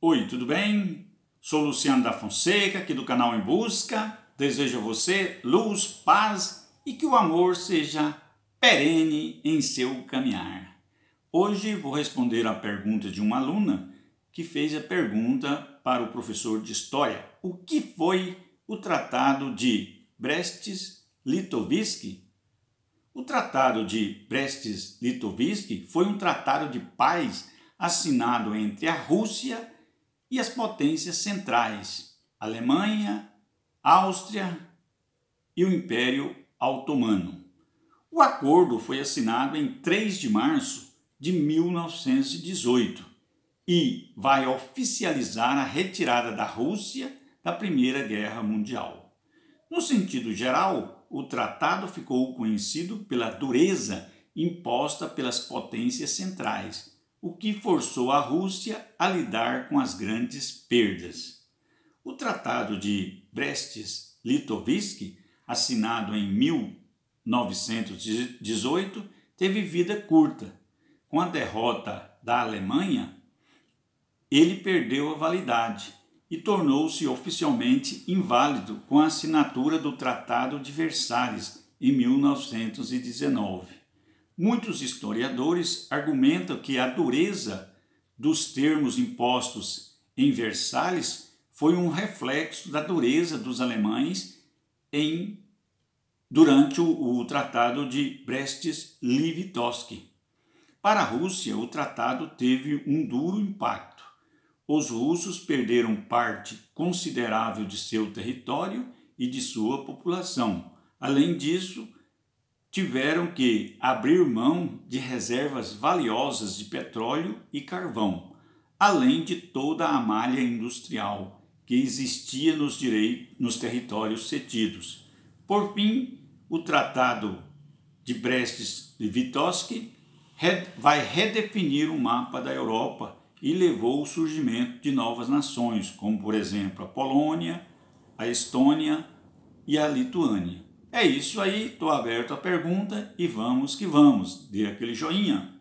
Oi, tudo bem? Sou Luciano da Fonseca, aqui do canal Em Busca. Desejo a você luz, paz e que o amor seja perene em seu caminhar. Hoje vou responder a pergunta de uma aluna que fez a pergunta para o professor de História: o que foi o Tratado de Brest-Litovsk? O Tratado de Brest-Litovsk foi um tratado de paz assinado entre a Rússia e as potências centrais, Alemanha, Áustria e o Império Otomano. O acordo foi assinado em 3 de março de 1918 e vai oficializar a retirada da Rússia da Primeira Guerra Mundial. No sentido geral, o tratado ficou conhecido pela dureza imposta pelas potências centrais, o que forçou a Rússia a lidar com as grandes perdas. O Tratado de Brest-Litovsk, assinado em 1918, teve vida curta. Com a derrota da Alemanha, ele perdeu a validade e tornou-se oficialmente inválido com a assinatura do Tratado de Versalhes em 1919. Muitos historiadores argumentam que a dureza dos termos impostos em Versalhes foi um reflexo da dureza dos alemães em durante o, o Tratado de Brest-Litovsk. Para a Rússia, o tratado teve um duro impacto. Os russos perderam parte considerável de seu território e de sua população. Além disso, tiveram que abrir mão de reservas valiosas de petróleo e carvão, além de toda a malha industrial que existia nos, nos territórios cedidos. Por fim, o Tratado de Brest-Litovsk vai redefinir o mapa da Europa e levou ao surgimento de novas nações, como por exemplo a Polônia, a Estônia e a Lituânia. É isso aí, estou aberto à pergunta e vamos que vamos. Dê aquele joinha.